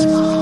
small.